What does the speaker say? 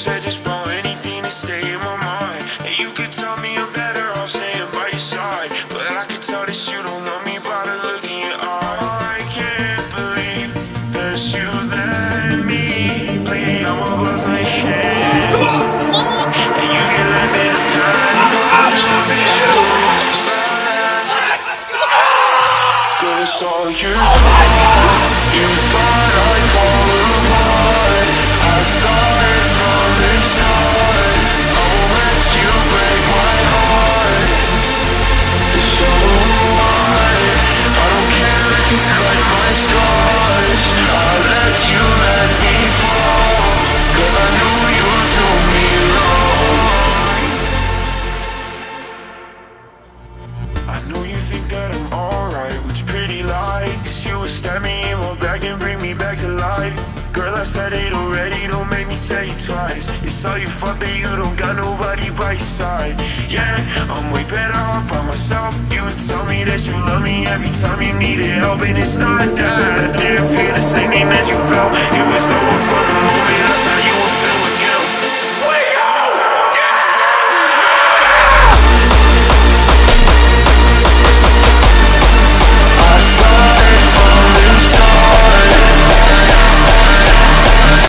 said just about anything to stay in my mind. And you could tell me I'm better off staying by your side. But I could tell that you don't love me by the look in your eye. I can't believe that you let me bleed. I'm all blood my hands. And you can let that kind of love is Cause all you saw, you saw. know you think that I'm alright with your pretty lies. You would stab me in my back and bring me back to life. Girl, I said it already, don't make me say it twice. It's all you fuck that you don't got nobody by your side. Yeah, I'm way better off by myself. You tell me that you love me every time you needed help, and it's not that. I didn't feel the same thing as you felt. It was over for the moment.